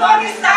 Afghanistan.